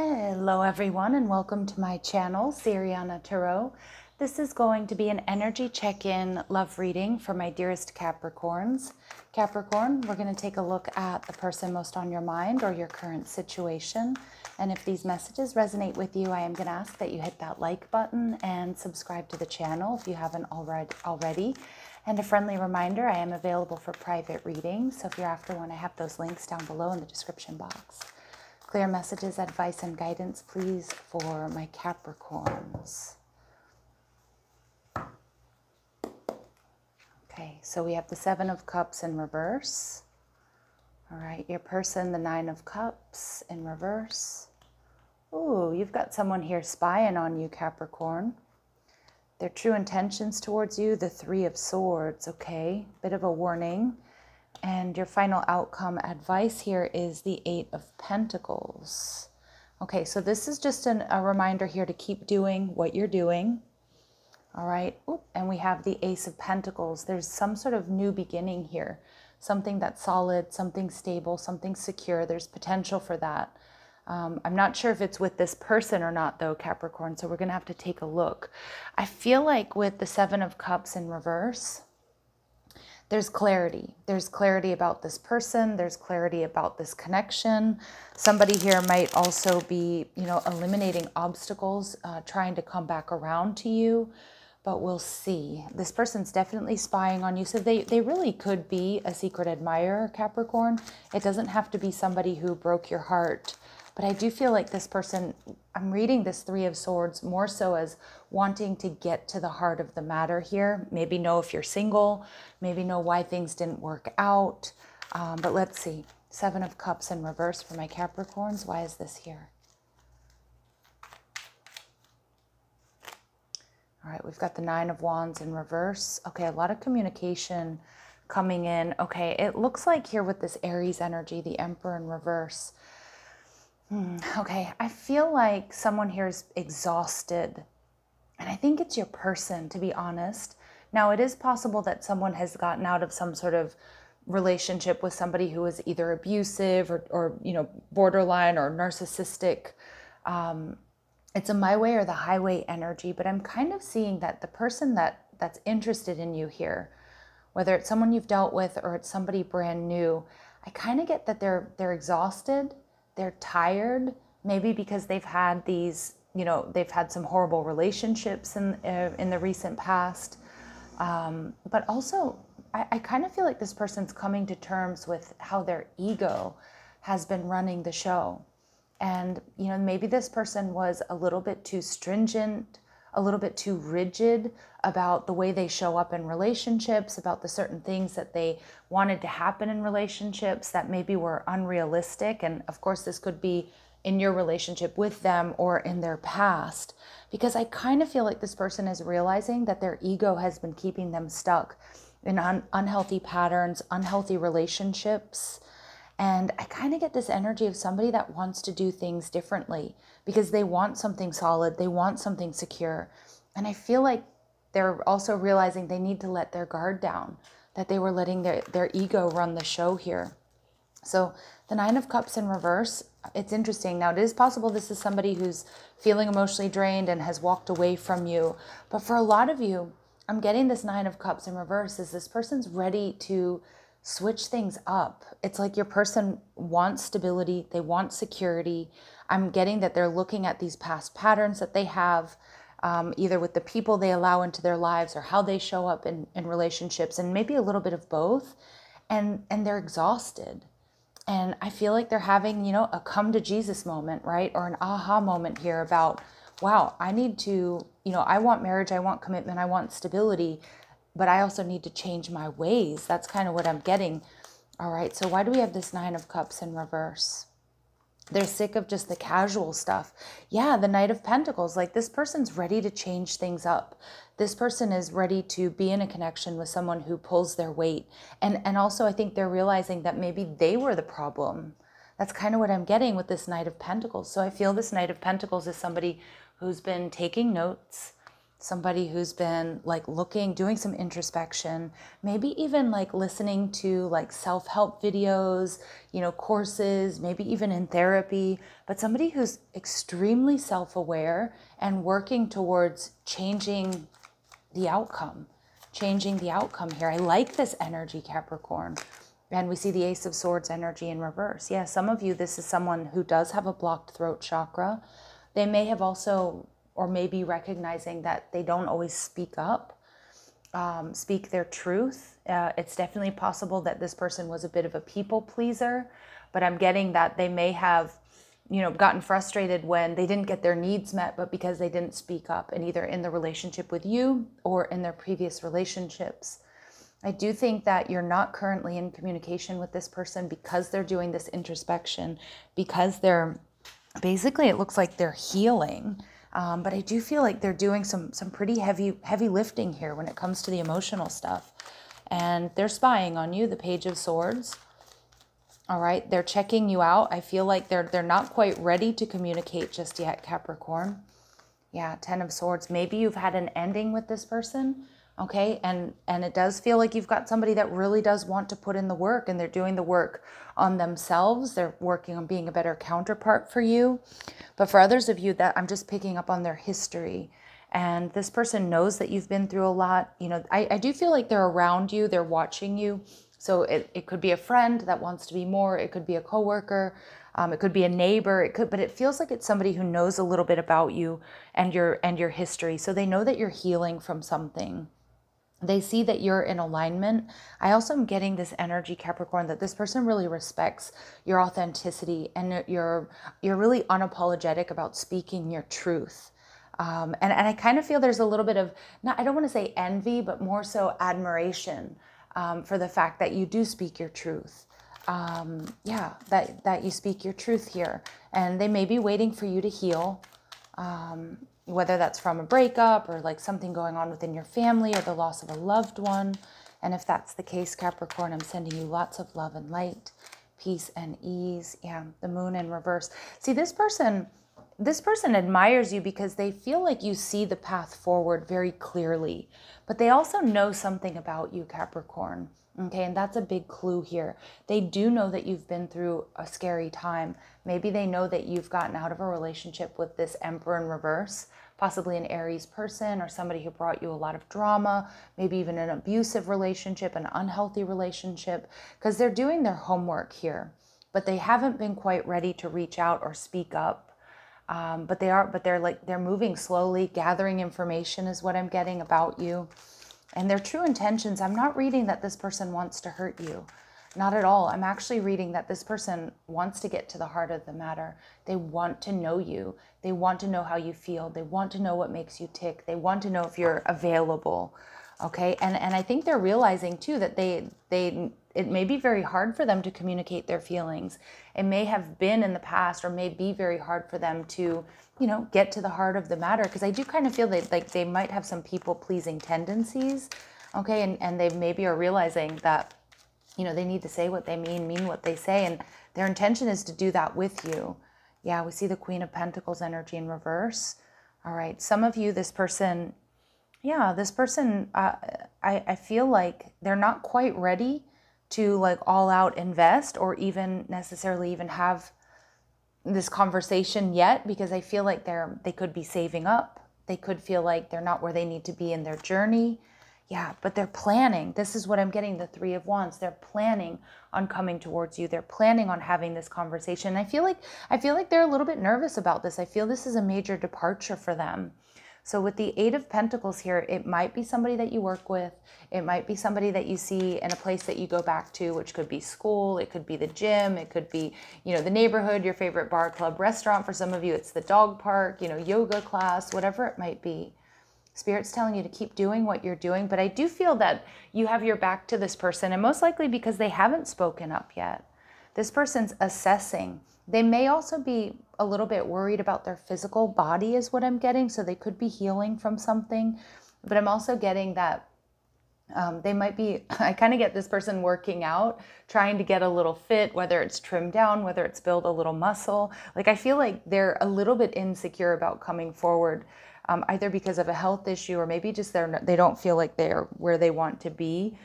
Hello everyone and welcome to my channel, Siriana Tarot. This is going to be an energy check-in love reading for my dearest Capricorns. Capricorn, we're going to take a look at the person most on your mind or your current situation. And if these messages resonate with you, I am going to ask that you hit that like button and subscribe to the channel if you haven't already. already. And a friendly reminder, I am available for private readings. So if you're after one, I have those links down below in the description box. Clear messages, advice, and guidance, please, for my Capricorns. Okay, so we have the Seven of Cups in reverse. All right, your person, the Nine of Cups in reverse. Ooh, you've got someone here spying on you, Capricorn. Their true intentions towards you, the Three of Swords, okay? Bit of a warning. And your final outcome advice here is the Eight of Pentacles. Okay, so this is just an, a reminder here to keep doing what you're doing. All right, and we have the Ace of Pentacles. There's some sort of new beginning here, something that's solid, something stable, something secure. There's potential for that. Um, I'm not sure if it's with this person or not, though, Capricorn, so we're going to have to take a look. I feel like with the Seven of Cups in reverse, there's clarity. There's clarity about this person. There's clarity about this connection. Somebody here might also be, you know, eliminating obstacles, uh, trying to come back around to you. But we'll see. This person's definitely spying on you. So they, they really could be a secret admirer, Capricorn. It doesn't have to be somebody who broke your heart but I do feel like this person, I'm reading this Three of Swords more so as wanting to get to the heart of the matter here. Maybe know if you're single, maybe know why things didn't work out. Um, but let's see. Seven of Cups in reverse for my Capricorns. Why is this here? All right, we've got the Nine of Wands in reverse. Okay, a lot of communication coming in. Okay, it looks like here with this Aries energy, the Emperor in reverse, okay, I feel like someone here is exhausted. And I think it's your person, to be honest. Now, it is possible that someone has gotten out of some sort of relationship with somebody who is either abusive or, or you know, borderline or narcissistic. Um, it's a my way or the highway energy, but I'm kind of seeing that the person that that's interested in you here, whether it's someone you've dealt with or it's somebody brand new, I kind of get that they're they're exhausted they're tired, maybe because they've had these, you know, they've had some horrible relationships in, uh, in the recent past. Um, but also, I, I kind of feel like this person's coming to terms with how their ego has been running the show. And, you know, maybe this person was a little bit too stringent, a little bit too rigid about the way they show up in relationships, about the certain things that they wanted to happen in relationships that maybe were unrealistic. And of course, this could be in your relationship with them or in their past. Because I kind of feel like this person is realizing that their ego has been keeping them stuck in un- unhealthy patterns, unhealthy relationships. And I kind of get this energy of somebody that wants to do things differently because they want something solid, they want something secure. And I feel like they're also realizing they need to let their guard down, that they were letting their, their ego run the show here. So the Nine of Cups in reverse, it's interesting. Now, it is possible this is somebody who's feeling emotionally drained and has walked away from you. But for a lot of you, I'm getting this Nine of Cups in reverse is this person's ready to switch things up. It's like your person wants stability, they want security. I'm getting that they're looking at these past patterns that they have, um, either with the people they allow into their lives or how they show up in, in relationships, and maybe a little bit of both. And, and they're exhausted. And I feel like they're having, you know, a come to Jesus moment, right? Or an aha moment here about, wow, I need to, you know, I want marriage, I want commitment, I want stability but I also need to change my ways. That's kind of what I'm getting. All right, so why do we have this Nine of Cups in reverse? They're sick of just the casual stuff. Yeah, the Knight of Pentacles. Like this person's ready to change things up. This person is ready to be in a connection with someone who pulls their weight. And, and also, I think they're realizing that maybe they were the problem. That's kind of what I'm getting with this Knight of Pentacles. So I feel this Knight of Pentacles is somebody who's been taking notes, somebody who's been like looking, doing some introspection, maybe even like listening to like self help videos, you know, courses, maybe even in therapy, but somebody who's extremely self aware and working towards changing the outcome, changing the outcome here. I like this energy, Capricorn. And we see the Ace of Swords energy in reverse. Yeah, some of you, this is someone who does have a blocked throat chakra. They may have also or maybe recognizing that they don't always speak up, um, speak their truth. Uh, it's definitely possible that this person was a bit of a people pleaser, but I'm getting that they may have, you know, gotten frustrated when they didn't get their needs met, but because they didn't speak up, and either in the relationship with you or in their previous relationships. I do think that you're not currently in communication with this person because they're doing this introspection, because they're basically, it looks like they're healing um, but I do feel like they're doing some some pretty heavy heavy lifting here when it comes to the emotional stuff, and they're spying on you. The Page of Swords. All right, they're checking you out. I feel like they're they're not quite ready to communicate just yet, Capricorn. Yeah, Ten of Swords. Maybe you've had an ending with this person okay? And and it does feel like you've got somebody that really does want to put in the work and they're doing the work on themselves. They're working on being a better counterpart for you. But for others of you that i'm just picking up on their history. And this person knows that you've been through a lot. You know i, I do feel like they're around you. They're watching you. So it, it could be a friend that wants to be more. It could be a coworker. Um, it could be a neighbor. It could but it feels like it's somebody who knows a little bit about you and your and your history. So they know that you're healing from something they see that you're in alignment. I also am getting this energy, Capricorn, that this person really respects your authenticity and you're you're really unapologetic about speaking your truth. Um, and, and I kind of feel there's a little bit of not I don't want to say envy, but more so admiration um, for the fact that you do speak your truth. Um, yeah, that that you speak your truth here, and they may be waiting for you to heal. Um, whether that's from a breakup or like something going on within your family or the loss of a loved one. And if that's the case, Capricorn, I'm sending you lots of love and light, peace and ease. Yeah, the moon in reverse. See, this person, this person admires you because they feel like you see the path forward very clearly, but they also know something about you, Capricorn. Okay, and that's a big clue here. They do know that you've been through a scary time. Maybe they know that you've gotten out of a relationship with this Emperor in reverse, possibly an Aries person or somebody who brought you a lot of drama, maybe even an abusive relationship, an unhealthy relationship, because they're doing their homework here, but they haven't been quite ready to reach out or speak up. Um, but they are, but they're like, they're moving slowly, gathering information is what I'm getting about you and their true intentions, I'm not reading that this person wants to hurt you. Not at all. I'm actually reading that this person wants to get to the heart of the matter. They want to know you. They want to know how you feel. They want to know what makes you tick. They want to know if you're available. Okay? And and I think they're realizing too that they they it may be very hard for them to communicate their feelings. It may have been in the past or may be very hard for them to you know, get to the heart of the matter because I do kind of feel that like they might have some people pleasing tendencies. Okay, and, and they maybe are realizing that, you know, they need to say what they mean, mean what they say, and their intention is to do that with you. Yeah, we see the Queen of Pentacles energy in reverse. All right, some of you, this person, yeah, this person, uh, I, I feel like they're not quite ready to like all out invest or even necessarily even have this conversation yet because I feel like they're they could be saving up. They could feel like they're not where they need to be in their journey. Yeah, but they're planning. This is what I'm getting the 3 of wands. They're planning on coming towards you. They're planning on having this conversation. I feel like I feel like they're a little bit nervous about this. I feel this is a major departure for them. So with the Eight of Pentacles here, it might be somebody that you work with. It might be somebody that you see in a place that you go back to, which could be school, it could be the gym, it could be, you know, the neighborhood, your favorite bar, club, restaurant. For some of you, it's the dog park, you know, yoga class, whatever it might be. Spirit's telling you to keep doing what you're doing, but I do feel that you have your back to this person, and most likely because they haven't spoken up yet. This person's assessing. They may also be a little bit worried about their physical body, is what I'm getting. So they could be healing from something. But I'm also getting that um, they might be, I kind of get this person working out, trying to get a little fit, whether it's trimmed down, whether it's build a little muscle. Like I feel like they're a little bit insecure about coming forward um, either because of a health issue or maybe just they're they don't feel like they're where they want to be.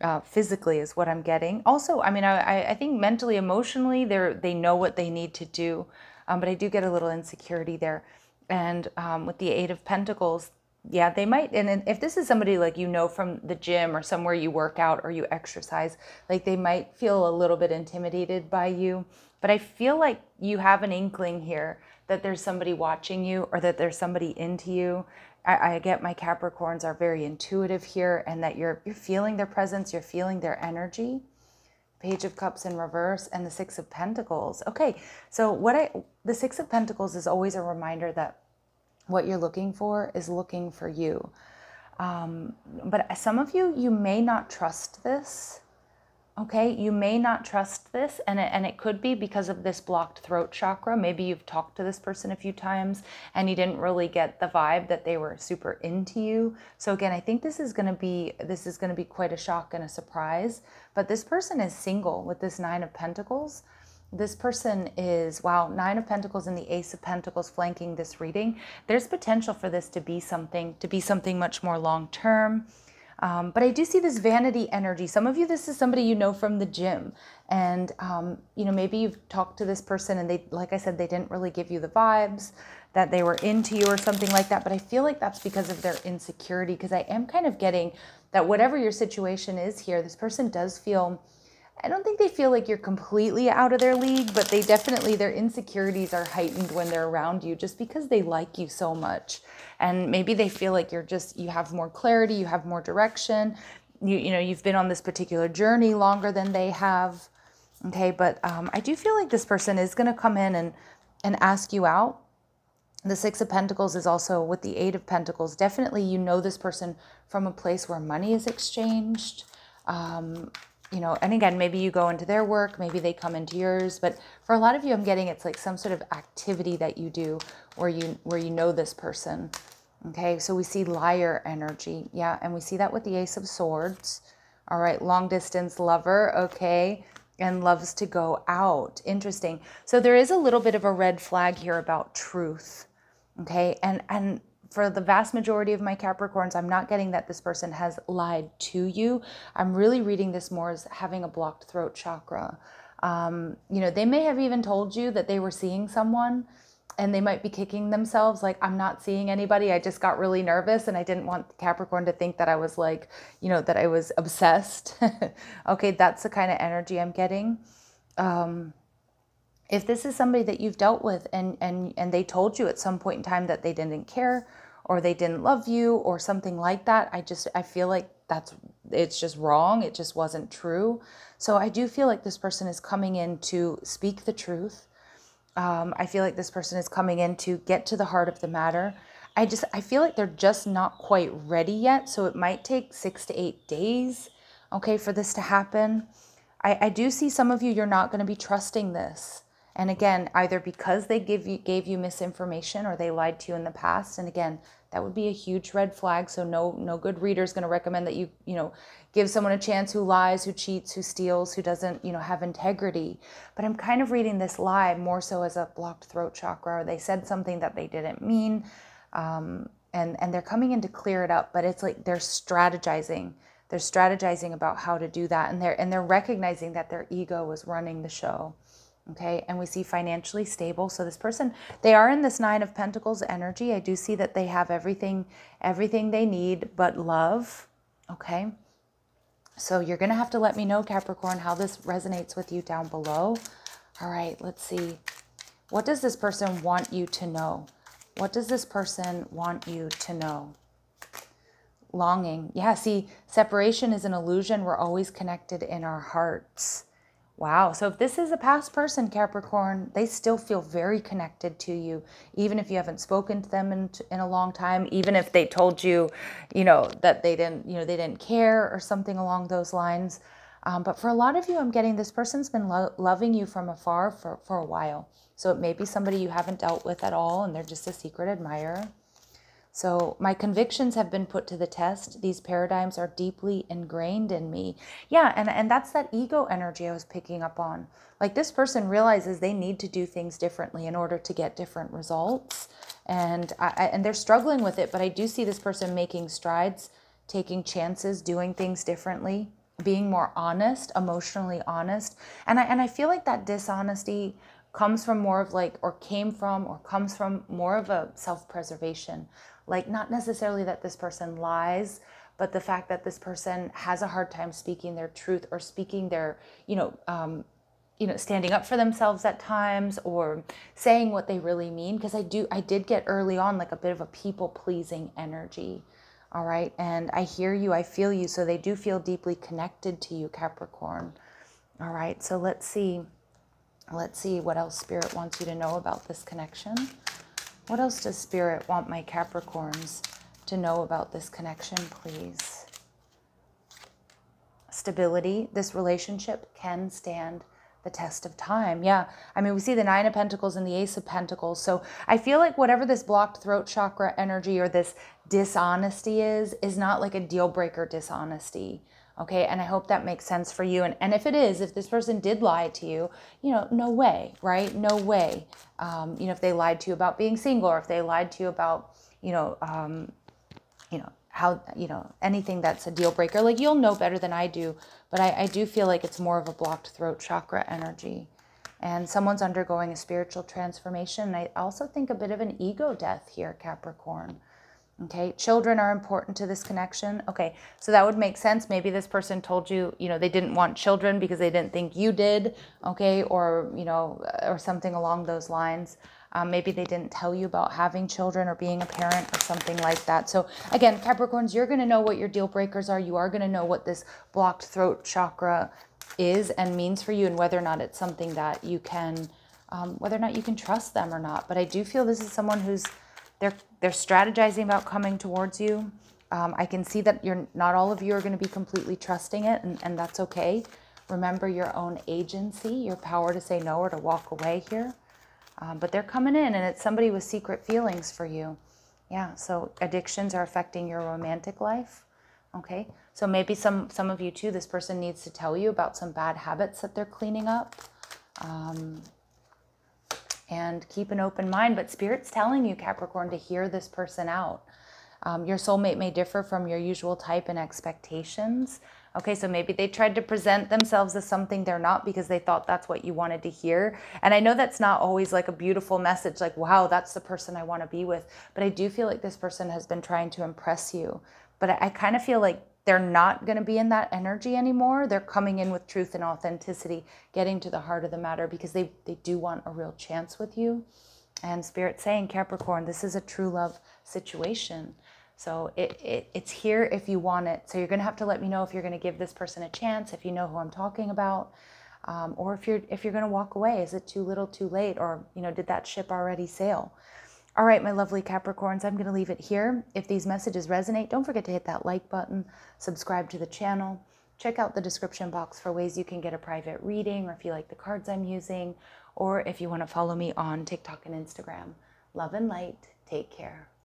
Uh, physically is what I'm getting. Also, I mean, I, I think mentally, emotionally, they're they know what they need to do, um, but I do get a little insecurity there. And um, with the Eight of Pentacles, yeah, they might. And if this is somebody like you know from the gym or somewhere you work out or you exercise, like they might feel a little bit intimidated by you. But I feel like you have an inkling here that there's somebody watching you or that there's somebody into you. I, I get my Capricorns are very intuitive here and that you're you're feeling their presence, you're feeling their energy. Page of Cups in reverse and the Six of Pentacles. Okay, so what I the Six of Pentacles is always a reminder that what you're looking for is looking for you. Um, but some of you, you may not trust this. Okay, you may not trust this, and it, and it could be because of this blocked throat chakra. Maybe you've talked to this person a few times and you didn't really get the vibe that they were super into you. So again, I think this is going to be this is going to be quite a shock and a surprise. But this person is single with this nine of pentacles this person is wow nine of pentacles and the ace of pentacles flanking this reading there's potential for this to be something to be something much more long term um, but i do see this vanity energy. Some of you this is somebody you know from the gym. And um, you know maybe you've talked to this person and they like i said they didn't really give you the vibes that they were into you or something like that. But i feel like that's because of their insecurity because i am kind of getting that whatever your situation is here this person does feel I don't think they feel like you're completely out of their league, but they definitely, their insecurities are heightened when they're around you just because they like you so much. And maybe they feel like you're just, you have more clarity, you have more direction. You, you know, you've been on this particular journey longer than they have. Okay. But um, I do feel like this person is going to come in and, and ask you out. The Six of Pentacles is also with the Eight of Pentacles. Definitely, you know this person from a place where money is exchanged. Um, you know, and again, maybe you go into their work, maybe they come into yours, but for a lot of you, I'm getting it's like some sort of activity that you do where you where you know this person. Okay, so we see liar energy, yeah, and we see that with the Ace of Swords. All right, long distance lover, okay, and loves to go out. Interesting. So there is a little bit of a red flag here about truth. Okay, and and for the vast majority of my Capricorns, I'm not getting that this person has lied to you. I'm really reading this more as having a blocked throat chakra. Um, you know, they may have even told you that they were seeing someone and they might be kicking themselves like, I'm not seeing anybody. I just got really nervous and I didn't want Capricorn to think that I was like, you know, that I was obsessed. okay, that's the kind of energy I'm getting. Um, if this is somebody that you've dealt with and and and they told you at some point in time that they didn't care or they didn't love you or something like that i just i feel like that's it's just wrong. It just wasn't true. So i do feel like this person is coming in to speak the truth. Um, i feel like this person is coming in to get to the heart of the matter. I just i feel like they're just not quite ready yet. So it might take six to eight days okay for this to happen. I, I do see some of you you're not going to be trusting this and again, either because they give you gave you misinformation or they lied to you in the past. And again, that would be a huge red flag. So no no good reader is going to recommend that you, you know, give someone a chance who lies, who cheats, who steals, who doesn't, you know, have integrity. But I'm kind of reading this lie more so as a blocked throat chakra. Or they said something that they didn't mean. Um, and and they're coming in to clear it up, but it's like they're strategizing. They're strategizing about how to do that and they're and they're recognizing that their ego was running the show okay? And we see financially stable. So this person they are in this nine of pentacles energy. I do see that they have everything everything they need but love okay? So you're going to have to let me know capricorn how this resonates with you down below. All right let's see. What does this person want you to know? What does this person want you to know? Longing. Yeah see separation is an illusion. We're always connected in our hearts Wow. So if this is a past person, Capricorn, they still feel very connected to you, even if you haven't spoken to them in, in a long time, even if they told you, you know, that they didn't, you know, they didn't care or something along those lines. Um, but for a lot of you, I'm getting this person's been lo loving you from afar for, for a while. So it may be somebody you haven't dealt with at all and they're just a secret admirer. So my convictions have been put to the test. These paradigms are deeply ingrained in me. Yeah, and, and that's that ego energy I was picking up on. Like this person realizes they need to do things differently in order to get different results. and I, and they're struggling with it but i do see this person making strides taking chances doing things differently being more honest emotionally honest and i and i feel like that dishonesty comes from more of like or came from or comes from more of a self-preservation like not necessarily that this person lies but the fact that this person has a hard time speaking their truth or speaking their you know um, you know standing up for themselves at times or saying what they really mean. Because i do i did get early on like a bit of a people pleasing energy all right? And i hear you i feel you. So they do feel deeply connected to you capricorn all right? So let's see let's see what else spirit wants you to know about this connection what else does spirit want my capricorns to know about this connection please stability this relationship can stand the test of time. Yeah. I mean, we see the Nine of Pentacles and the Ace of Pentacles. So I feel like whatever this blocked throat chakra energy or this dishonesty is, is not like a deal breaker dishonesty. Okay. And I hope that makes sense for you. And, and if it is, if this person did lie to you, you know, no way, right? No way. Um, you know, if they lied to you about being single or if they lied to you about, you know, um, you know, how, you know, anything that's a deal breaker, like you'll know better than I do but I, I do feel like it's more of a blocked throat chakra energy. And someone's undergoing a spiritual transformation. And I also think a bit of an ego death here, Capricorn. Okay, children are important to this connection. Okay, so that would make sense. Maybe this person told you, you know, they didn't want children because they didn't think you did, okay, or, you know, or something along those lines. Um, maybe they didn't tell you about having children or being a parent or something like that. So again, Capricorns, you're going to know what your deal breakers are. You are going to know what this blocked throat chakra is and means for you and whether or not it's something that you can, um, whether or not you can trust them or not. But I do feel this is someone who's, they're, they're strategizing about coming towards you. Um, I can see that you're not all of you are going to be completely trusting it, and, and that's okay. Remember your own agency, your power to say no or to walk away here. Um, but they're coming in and it's somebody with secret feelings for you. Yeah, so addictions are affecting your romantic life. Okay, so maybe some, some of you too, this person needs to tell you about some bad habits that they're cleaning up. Um, and keep an open mind. But Spirit's telling you, Capricorn, to hear this person out. Um, your soulmate may differ from your usual type and expectations. Okay, so maybe they tried to present themselves as something they're not because they thought that's what you wanted to hear. And I know that's not always like a beautiful message, like, wow, that's the person I want to be with. But I do feel like this person has been trying to impress you. But I, I kind of feel like they're not going to be in that energy anymore. They're coming in with truth and authenticity, getting to the heart of the matter because they, they do want a real chance with you. And Spirit saying, Capricorn, this is a true love situation. So it, it, it's here if you want it. So you're going to have to let me know if you're going to give this person a chance, if you know who I'm talking about, um, or if you're if you're going to walk away. Is it too little, too late, or you know, did that ship already sail? All right, my lovely Capricorns, I'm going to leave it here. If these messages resonate, don't forget to hit that like button, subscribe to the channel, check out the description box for ways you can get a private reading, or if you like the cards I'm using, or if you want to follow me on TikTok and Instagram. Love and light. Take care.